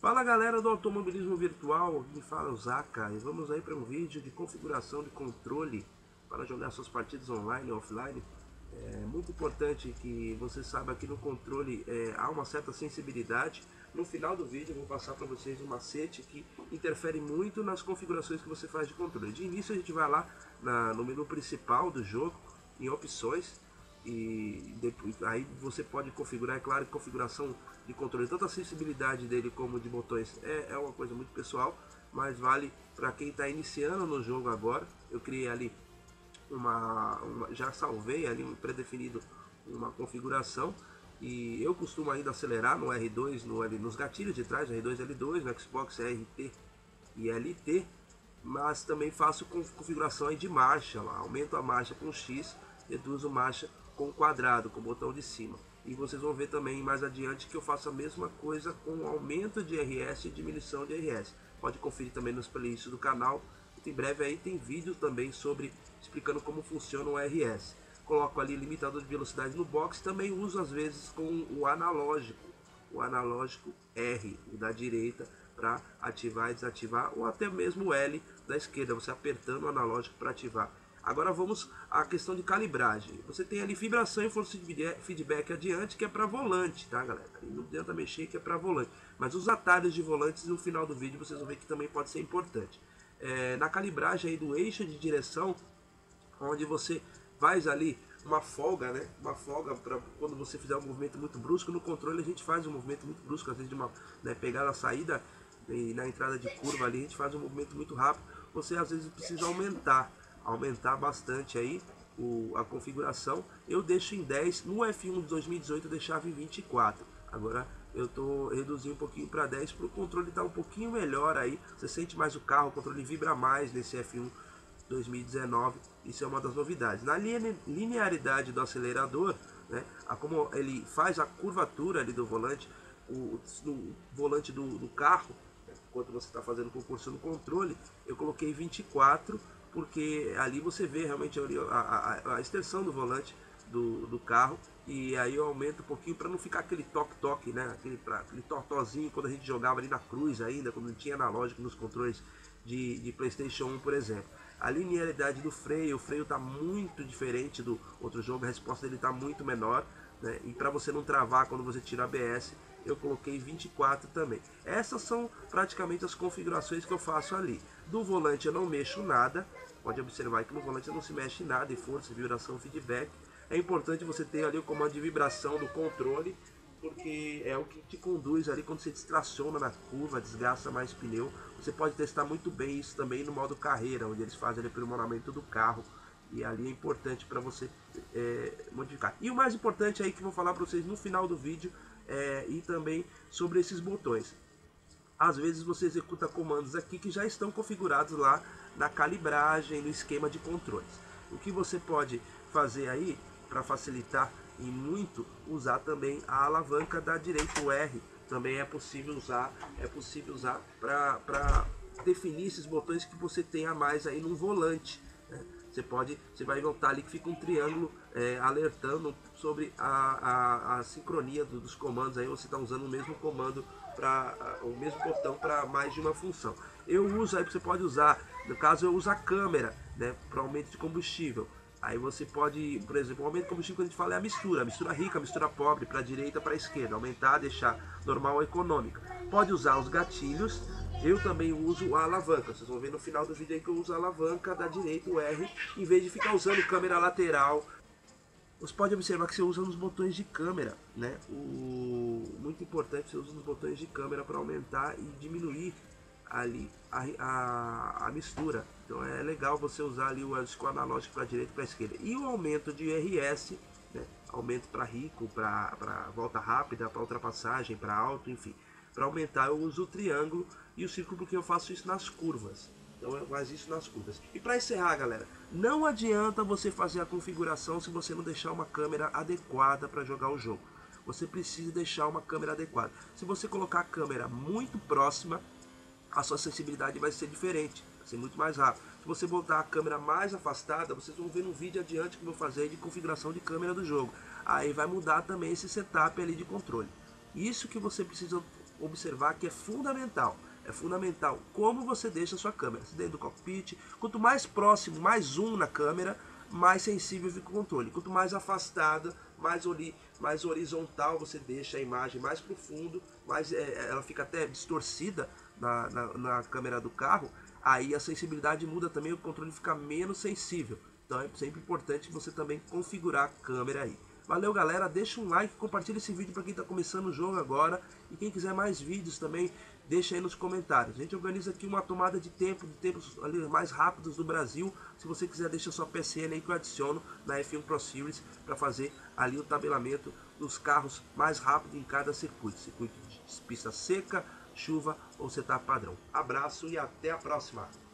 Fala galera do automobilismo virtual, me fala o Zaka e vamos aí para um vídeo de configuração de controle para jogar suas partidas online e offline. É muito importante que você saiba que no controle é, há uma certa sensibilidade. No final do vídeo eu vou passar para vocês um macete que interfere muito nas configurações que você faz de controle. De início a gente vai lá na, no menu principal do jogo, em opções, e depois, aí você pode configurar, é claro que configuração de controle, tanto a sensibilidade dele como de botões é, é uma coisa muito pessoal, mas vale para quem está iniciando no jogo agora. Eu criei ali uma, uma já salvei ali um pré-definido uma configuração e eu costumo ainda acelerar no R2, no L, nos gatilhos de trás, R2 L2, no Xbox RT e LT, mas também faço configuração de marcha, lá, aumento a marcha com X, reduzo marcha com quadrado, com o botão de cima. E vocês vão ver também mais adiante que eu faço a mesma coisa com aumento de RS e diminuição de RS. Pode conferir também nos playlists do canal. Em breve aí tem vídeo também sobre explicando como funciona o RS. Coloco ali limitador de velocidade no box, também uso às vezes com o analógico, o analógico R, o da direita, para ativar e desativar, ou até mesmo o L da esquerda, você apertando o analógico para ativar. Agora vamos à questão de calibragem. Você tem ali vibração e força de feedback adiante, que é para volante, tá galera? Não adianta mexer que é para volante. Mas os atalhos de volantes no final do vídeo vocês vão ver que também pode ser importante. É, na calibragem aí do eixo de direção, onde você faz ali uma folga, né? Uma folga para quando você fizer um movimento muito brusco. No controle a gente faz um movimento muito brusco, às vezes de uma né, pegada, saída e na entrada de curva ali a gente faz um movimento muito rápido. Você às vezes precisa aumentar aumentar bastante aí o, a configuração. Eu deixo em 10, no F1 de 2018 eu deixava em 24. Agora eu tô reduzindo um pouquinho para 10 para o controle estar tá um pouquinho melhor aí. Você sente mais o carro, o controle vibra mais nesse F1 2019. Isso é uma das novidades. Na linearidade do acelerador, né, a como ele faz a curvatura ali do volante, o, volante do, do carro, enquanto você está fazendo o concurso no controle, eu coloquei 24 porque ali você vê realmente a, a, a extensão do volante do, do, carro e aí eu aumento um pouquinho para não ficar aquele toque-toque, né? Aquele, aquele tortozinho quando a gente jogava ali na cruz ainda, quando não tinha analógico nos controles de, de PlayStation 1, por exemplo. A linearidade do freio, o freio está muito diferente do outro jogo, a resposta dele está muito menor, né? E para você não travar quando você tira ABS, eu coloquei 24 também. Essas são praticamente as configurações que eu faço ali. Do volante eu não mexo nada, pode observar que no volante não se mexe nada, em força, vibração, feedback. É importante você ter ali o comando de vibração do controle, porque é o que te conduz ali quando você distraciona na curva, desgasta mais pneu. Você pode testar muito bem isso também no modo carreira, onde eles fazem o aprimoramento do carro. E ali é importante para você é, modificar. E o mais importante aí que eu vou falar para vocês no final do vídeo é, e também sobre esses botões. Às vezes você executa comandos aqui que já estão configurados lá na calibragem, no esquema de controles. O que você pode fazer aí para facilitar e muito usar também a alavanca da direita o R também é possível usar é possível usar para definir esses botões que você tem a mais aí no volante né? Você pode você vai notar ali que fica um triângulo é, alertando sobre a, a, a sincronia do, dos comandos aí você está usando o mesmo comando para o mesmo botão para mais de uma função eu uso aí você pode usar no caso eu uso a câmera né para aumento de combustível Aí você pode, por exemplo, o aumento de combustível que a gente fala é a mistura, a mistura rica, a mistura pobre, para direita, para esquerda, aumentar, deixar normal ou econômica. Pode usar os gatilhos eu também uso a alavanca. Vocês vão ver no final do vídeo aí que eu uso a alavanca da direita, o R, em vez de ficar usando câmera lateral. Você pode observar que você usa nos botões de câmera, né? O muito importante você usa nos botões de câmera para aumentar e diminuir ali a, a, a, mistura. Então é legal você usar ali o analógico para direita e para esquerda. E o aumento de RS, né? aumento para rico, para volta rápida, para ultrapassagem, para alto, enfim. Para aumentar eu uso o triângulo e o círculo porque eu faço isso nas curvas. Então eu faço isso nas curvas. E para encerrar, galera, não adianta você fazer a configuração se você não deixar uma câmera adequada para jogar o jogo. Você precisa deixar uma câmera adequada. Se você colocar a câmera muito próxima, a sua sensibilidade vai ser diferente, vai ser muito mais rápido. Se você botar a câmera mais afastada, vocês vão ver no vídeo adiante que eu vou fazer de configuração de câmera do jogo. Aí vai mudar também esse setup ali de controle. Isso que você precisa observar que é fundamental. É fundamental como você deixa a sua câmera. Dentro do cockpit, quanto mais próximo, mais zoom na câmera, mais sensível fica o controle. Quanto mais afastada, mais, ori mais horizontal você deixa a imagem, mais profundo, mais é, ela fica até distorcida na, na, na câmera do carro. Aí a sensibilidade muda também, o controle fica menos sensível. Então é sempre importante você também configurar a câmera aí. Valeu galera, deixa um like, compartilha esse vídeo para quem está começando o jogo agora e quem quiser mais vídeos também, deixa aí nos comentários. A gente organiza aqui uma tomada de tempo, de tempos mais rápidos do Brasil. Se você quiser, deixa sua PCN aí que eu adiciono na F1 Pro Series para fazer ali o tabelamento dos carros mais rápido em cada circuito. Circuito de pista seca, chuva ou setup padrão. Abraço e até a próxima!